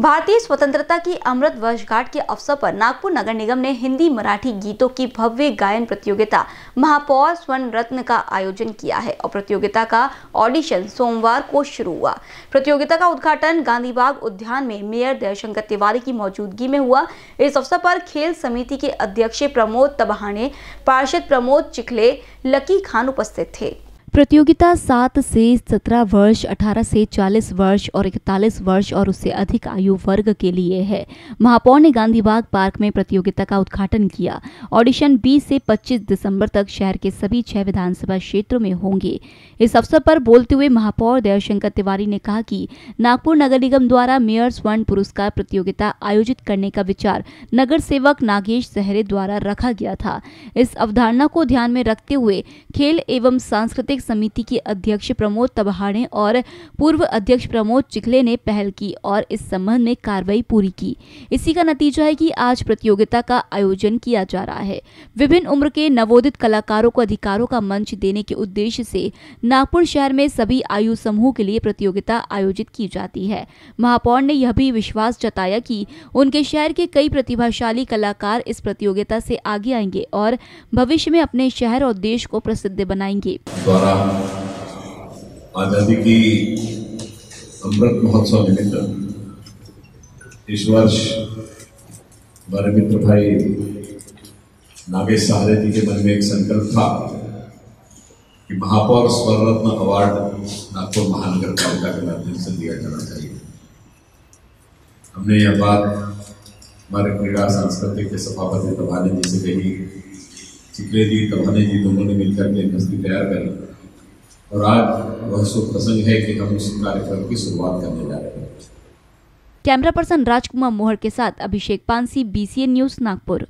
भारतीय स्वतंत्रता की अमृत वर्षगांठ के अवसर पर नागपुर नगर निगम ने हिंदी मराठी गीतों की भव्य गायन प्रतियोगिता महापौर स्वर्ण रत्न का आयोजन किया है और प्रतियोगिता का ऑडिशन सोमवार को शुरू हुआ। प्रतियोगिता का उद्घाटन गांधीबाग उद्यान में मेयर दयाशंकर तिवारी की मौजूदगी में हुआ। इस अवसर पर खेल समिति के अध्यक्ष प्रमोद तबहाने पार्षद प्रमोद चिखले, लकी खान उपस्थित थे। प्रतियोगिता सात से सत्रह वर्ष, अठारह से चालीस वर्ष और इकतालीस वर्ष और उससे अधिक आयु वर्ग के लिए है। महापौर ने गांधीबाग पार्क में प्रतियोगिता का उद्घाटन किया। ऑडिशन 20 से 25 दिसंबर तक शहर के सभी छह विधानसभा क्षेत्रों में होंगे। इस अवसर पर बोलते हुए महापौर दयाशंकर तिवारी ने कहा कि नागपुर नगर निगम द्वारा मेयर स्वर्ण पुरस्कार प्रतियोगिता आयोजित करने का विचार नगर सेवक नागेश सहरे द्वारा रखा गया था। इस अवधारणा को ध्यान में रखते हुए खेल एवं सांस्कृतिक सांस्कृतिक समिति के अध्यक्ष प्रमोद तबहाड़े और पूर्व अध्यक्ष प्रमोद चिखले ने पहल की और इस संबंध में कार्रवाई पूरी की। इसी का नतीजा है कि आज प्रतियोगिता का आयोजन किया जा रहा है। विभिन्न उम्र के नवोदित कलाकारों को अधिकारों का मंच देने के उद्देश्य से नागपुर शहर में सभी आयु समूह के लिए प्रतियोगिता आयोजित की जाती है। महापौर ने यह भी विश्वास जताया कि उनके शहर के कई प्रतिभाशाली कलाकार इस प्रतियोगिता से आगे आएँगे और भविष्य में अपने शहर और देश को प्रसिद्ध बनाएँगे। द्वारा आज़ादी की अमृत महोत्सव निमित्त इस वर्ष हमारे मित्र भाई नागेश सहारे जी के मन में एक संकल्प था कि महापौर स्वर रत्न अवार्ड नागपुर महानगर पालिका के माध्यम से दिया जाना चाहिए। हमने यह बात हमारे क्रीड़ा सांस्कृतिक के सभापति तबाने जी से कही। चिकले जी तबाने जी दोनों ने मिलकर के हस्ती तैयार करी। और आज वह शुभ प्रसंग है कि हम उस कार्यक्रम की शुरुआत करने जा रहे हैं। कैमरा पर्सन राजकुमार मोहर के साथ अभिषेक पानसी बीसीएन न्यूज़ नागपुर।